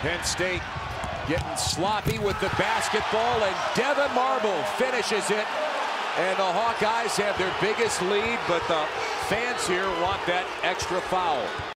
Penn State getting sloppy with the basketball, and Devyn Marble finishes it. And the Hawkeyes have their biggest lead, but the fans here want that extra foul.